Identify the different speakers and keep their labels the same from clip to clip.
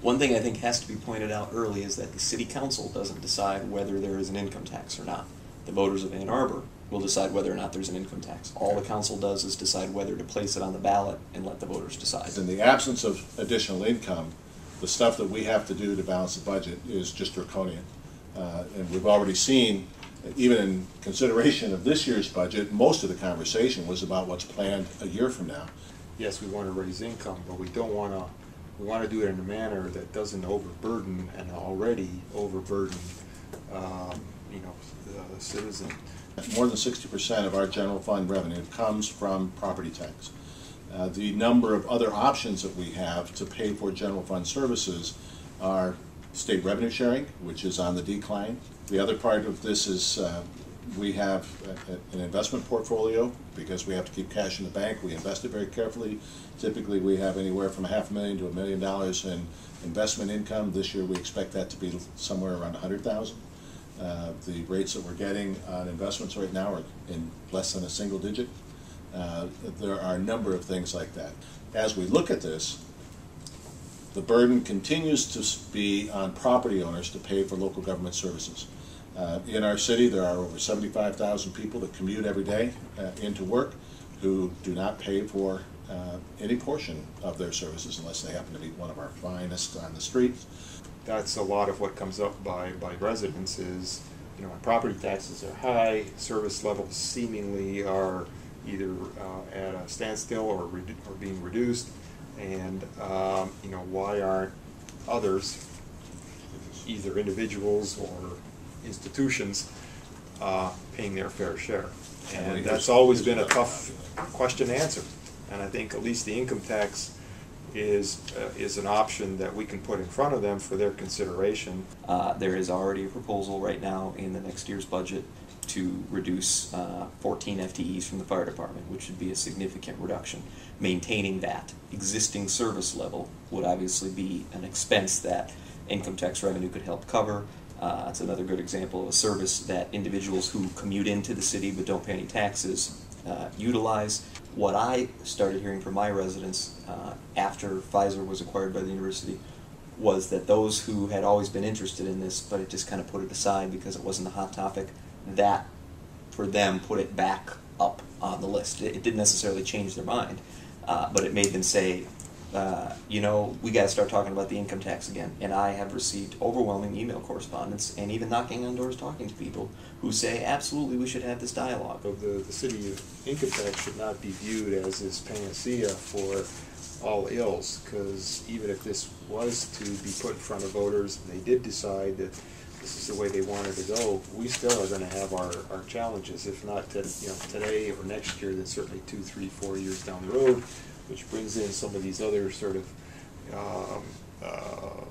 Speaker 1: One thing I think has to be pointed out early is that the city council doesn't decide whether there is an income tax or not. The voters of Ann Arbor will decide whether or not there's an income tax. All the council does is decide whether to place it on the ballot and let the voters decide.
Speaker 2: In the absence of additional income, the stuff that we have to do to balance the budget is just draconian. Uh, And we've already seen, even in consideration of this year's budget, most of the conversation was about what's planned a year from now.
Speaker 3: yes, we want to raise income, but we don't want to, we want to do it in a manner that doesn't overburden an already overburdened, um, you know, citizen.
Speaker 2: More than sixty percent of our general fund revenue comes from property tax. Uh, The number of other options that we have to pay for general fund services are state revenue sharing, which is on the decline. The other part of this is, uh, we have a- an investment portfolio, because we have to keep cash in the bank, we invest it very carefully. Typically, we have anywhere from a half million to a million dollars in investment income. This year, we expect that to be somewhere around a hundred thousand. Uh, The rates that we're getting on investments right now are in less than a single digit. Uh, There are a number of things like that. As we look at this, the burden continues to be on property owners to pay for local government services. Uh, In our city, there are over seventy-five thousand people that commute every day uh, into work who do not pay for uh, any portion of their services unless they happen to be one of our finest on the streets.
Speaker 3: That's a lot of what comes up by, by residents is, you know, property taxes are high, service levels seemingly are either uh, at a standstill or or being reduced. And, um, you know, why aren't others, either individuals or institutions, uh, paying their fair share? And that's always been a tough question to answer. And I think at least the income tax is, uh, is an option that we can put in front of them for their consideration.
Speaker 1: Uh, there is already a proposal right now in the next year's budget to reduce uh, 14 FTEs from the fire department, which would be a significant reduction. Maintaining that existing service level would obviously be an expense that income tax revenue could help cover. Uh, it's another good example of a service that individuals who commute into the city but don't pay any taxes uh, utilize. What I started hearing from my residents uh, after Pfizer was acquired by the university was that those who had always been interested in this, but it just kind of put it aside because it wasn't a hot topic, that for them put it back up on the list. It, it didn't necessarily change their mind, uh, but it made them say, uh, you know, we got to start talking about the income tax again. And I have received overwhelming email correspondence and even knocking on doors talking to people who say, absolutely, we should have this dialogue.
Speaker 3: of the, the city income tax should not be viewed as this panacea for all ills, because even if this was to be put in front of voters, and they did decide that this is the way they wanted to go, we still are gonna have our, our challenges, if not to, you know, today or next year, then certainly two, three, four years down the road, which brings in some of these other sort of, um, uh,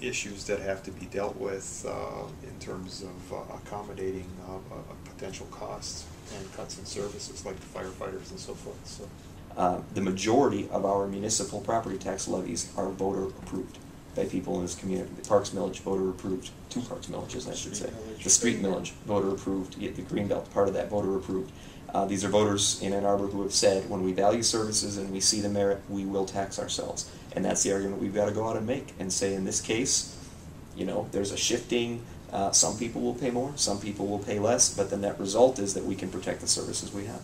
Speaker 3: issues that have to be dealt with, uh, in terms of uh, accommodating, uh, uh, potential costs and cuts in services like the firefighters and so forth, so.
Speaker 1: Uh, the majority of our municipal property tax levies are voter approved by people in this community. The Parks Millage voter approved, two Parks Millages, I should say.
Speaker 3: Millage.
Speaker 1: The street millage voter approved, the Greenbelt part of that voter approved. Uh, these are voters in Ann Arbor who have said, when we value services and we see the merit, we will tax ourselves. And that's the argument we've got to go out and make and say, in this case, you know, there's a shifting, uh, some people will pay more, some people will pay less, but the net result is that we can protect the services we have.